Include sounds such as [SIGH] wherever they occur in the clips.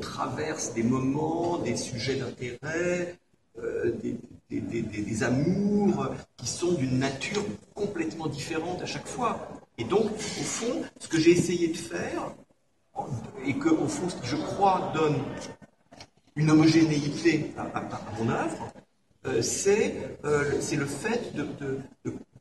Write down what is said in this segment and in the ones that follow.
traverse des moments, des sujets d'intérêt, euh, des, amours qui sont d'une nature complètement différente à chaque fois. Et donc, au fond, ce que j'ai essayé de faire, et que, au fond, je crois, donne une homogénéité à, mon œuvre, euh, c'est euh, le fait de, de,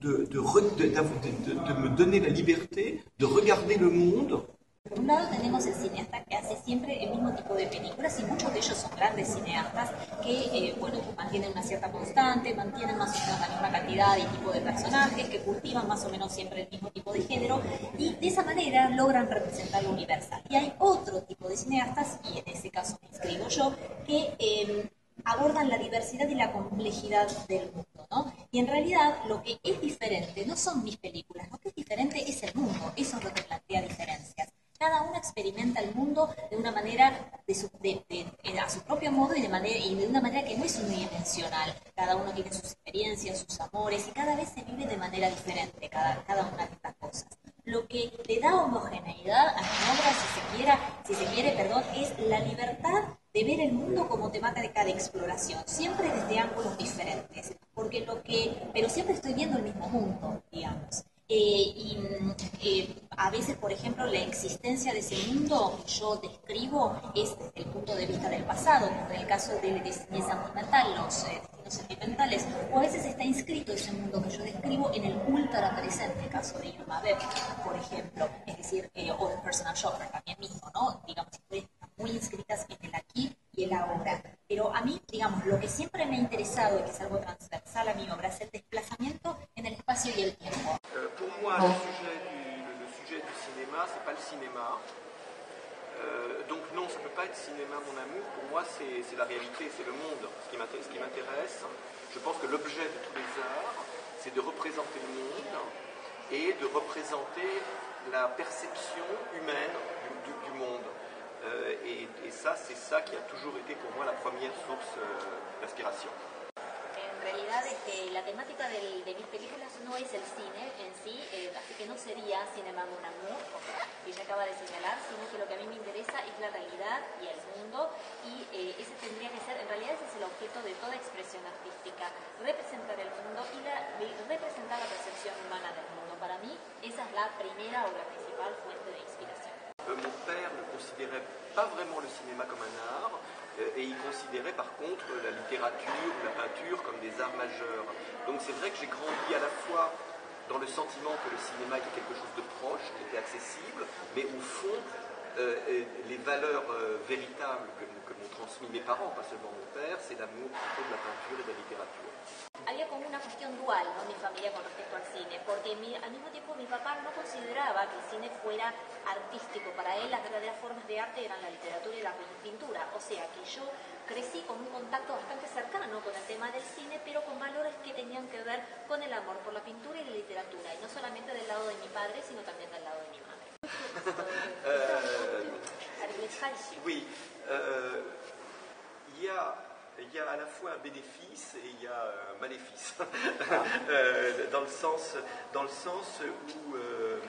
de, de, me donner la liberté de regarder le monde Por un lado tenemos el cineasta que hace siempre el mismo tipo de películas y muchos de ellos son grandes cineastas que, eh, bueno, mantienen una cierta constante, mantienen más o menos la misma cantidad y tipo de personajes, que cultivan más o menos siempre el mismo tipo de género y de esa manera logran representar lo universal. Y hay otro tipo de cineastas, y en ese caso me inscribo yo, que em, abordan la diversidad y la complejidad del mundo, ¿no? Y en realidad lo que es diferente no son mis películas, lo que es diferente es el mundo, eso es lo que plantea diferencias. Cada uno experimenta el mundo de una manera, de su, a su propio modo y de, manera, y de una manera que no es unidimensional. Cada uno tiene sus experiencias, sus amores y cada vez se vive de manera diferente cada, cada una de estas cosas. Lo que le da homogeneidad a mi obra, si se, quiera, si se quiere, perdón, es la libertad de ver el mundo como temática de exploración, siempre desde ángulos diferentes, porque lo que, pero siempre estoy viendo el mismo mundo, digamos. Eh, y eh, a veces, por ejemplo, la existencia de ese mundo que yo describo es desde el punto de vista del pasado, como en el caso del destino sentimental, los eh, destinos sentimentales, o a veces está inscrito ese mundo que yo describo en el ultra presente, caso de Irma Beb, por ejemplo, es decir, o de Personal Shopper también mismo, ¿no? Digamos, están muy inscritas en el aquí y el ahora. Pero a mí, digamos, lo que siempre me ha interesado y que es algo transversal a mi obra es el desplazamiento en el espacio y el tiempo. moi, c'est pas le cinéma. Euh, donc non, ça peut pas être cinéma, mon amour. Pour moi, c'est la réalité, c'est le monde. Ce qui m'intéresse, je pense que l'objet de tous les arts, c'est de représenter le monde et de représenter la perception humaine du, monde. Euh, et, et, ça, c'est ça qui a toujours été pour moi la première source euh, d'inspiration. Realidad es que la temática de mis películas no es el cine en sí, eh, así que no sería Cinema Mon Amour, que ella acaba de señalar, sino que lo que a mí me interesa es la realidad y el mundo, y eh, ese tendría que ser, en realidad ese es el objeto de toda expresión artística, representar el mundo y, representar la percepción humana del mundo. Para mí, esa es la primera o la principal fuente de inspiración. Euh, mon père ne considérait pas vraiment le cinéma comme un art, et il considérait par contre la littérature ou la peinture comme des arts majeurs. Donc c'est vrai que j'ai grandi à la fois dans le sentiment que le cinéma était quelque chose de proche, qui était accessible, mais au fond, euh, les valeurs euh, véritables que, que m'ont transmis mes parents, pas seulement mon père, c'est l'amour plutôt de la peinture et de la littérature. Había como una cuestión dual ¿no? en mi familia con respecto al cine, porque al mismo tiempo mi papá no consideraba que el cine fuera artístico. Para él las verdaderas formas de arte eran la literatura y la pintura. O sea que yo crecí con un contacto bastante cercano con el tema del cine, pero con valores que tenían que ver con el amor por la pintura y la literatura. Y no solamente del lado de mi padre, sino también del lado de mi madre. [LAUGHS] il y a à la fois un bénéfice et il y a un maléfice. [LAUGHS] Euh, dans, le sens, dans le sens où euh,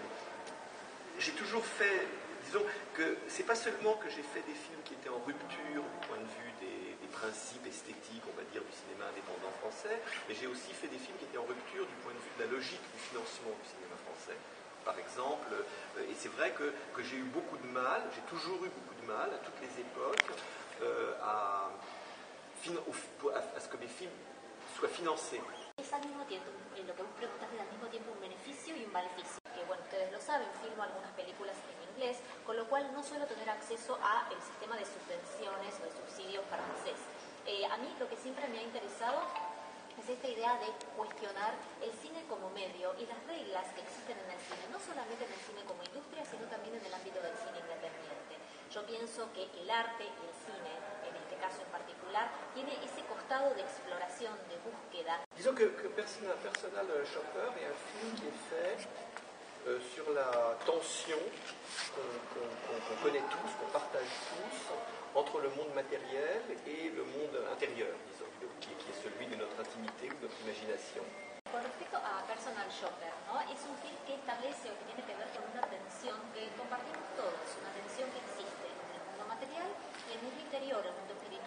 j'ai toujours fait, disons que c'est pas seulement que j'ai fait des films qui étaient en rupture du point de vue des, principes esthétiques, on va dire, du cinéma indépendant français, mais j'ai aussi fait des films qui étaient en rupture du point de vue de la logique du financement du cinéma français par exemple. Euh, et c'est vrai que, que j'ai eu beaucoup de mal, j'ai toujours eu beaucoup de mal à toutes les époques à, a, que mis films soient financés. Es al mismo tiempo, en lo que vos preguntas es al mismo tiempo un beneficio y un maleficio. Que bueno, ustedes lo saben, filmo algunas películas en inglés, con lo cual no suelo tener acceso a el sistema de subvenciones o de subsidios francés. Eh, a mí lo que siempre me ha interesado es esta idea de cuestionar el cine como medio y las reglas que existen en el cine, no solamente en el cine como industria, sino también en el ámbito del cine independiente. Yo pienso que el arte y el cine caso en particular, tiene ese costado de exploración, de búsqueda. Disons que, que Personal, Personal Shopper est un film qui est fait euh, sur la tension qu'on qu qu connaît tous, qu'on partage tous, entre le monde matériel et le monde intérieur, disons, qui, qui est celui de notre intimité ou de notre imagination. Con respecto a Personal Shopper, ¿no? es un film que establece o que tiene que ver con una tensión que compartimos todos, una tensión que existe en el mundo material y en parece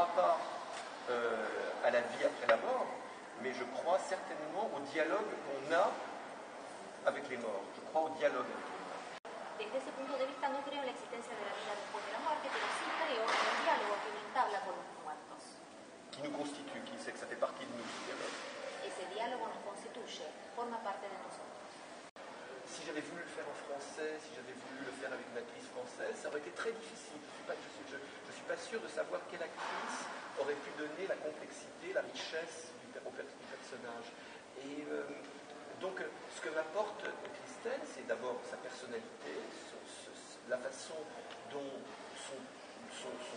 crois pas euh, à la vie après la mort, mais je crois certainement au dialogue qu'on a avec les morts. Je crois au dialogue avec les morts. Desde ese punto de vista no creo en la existencia de la vida después de la muerte, pero sí creo en el diálogo que uno entabla con los muertos. qui nous constitue, qui sait que ça fait partie de nous, ce dialogue. Ese diálogo nos constituye, forma parte de nosotros. J'avais voulu le faire en français, si j'avais voulu le faire avec une actrice française, ça aurait été très difficile. Je ne suis, pas- je je- je suis pas sûr de savoir quelle actrice aurait pu donner la complexité, la richesse du, au du personnage. Et euh, donc, ce que m'apporte Christelle, c'est d'abord sa personnalité, son- ce- la façon dont son,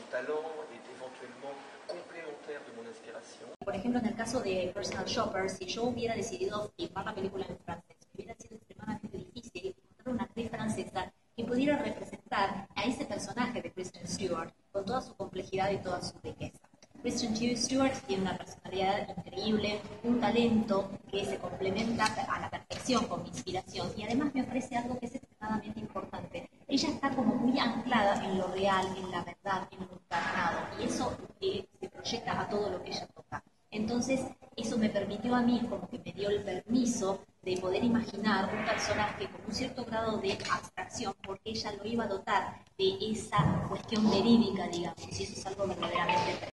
talent est éventuellement complémentaire de mon inspiration. Por ejemplo, en el caso de Personal Shopper, si yo hubiera decidido filmar la película en francés, pudiera representar a ese personaje de Kristen Stewart con toda su complejidad y toda su riqueza. Kristen Stewart tiene una personalidad increíble, un talento que se complementa a la perfección con mi inspiración y además me ofrece algo que es extremadamente importante. Ella está como muy anclada en lo real, en la verdad, en lo encarnado y eso se proyecta a todo lo que ella toca. Entonces, eso me permitió a mí, como que me dio el permiso de poder imaginar un personaje con un cierto grado de abstracción, porque ella lo iba a dotar de esa cuestión verídica, digamos, y eso es algo verdaderamente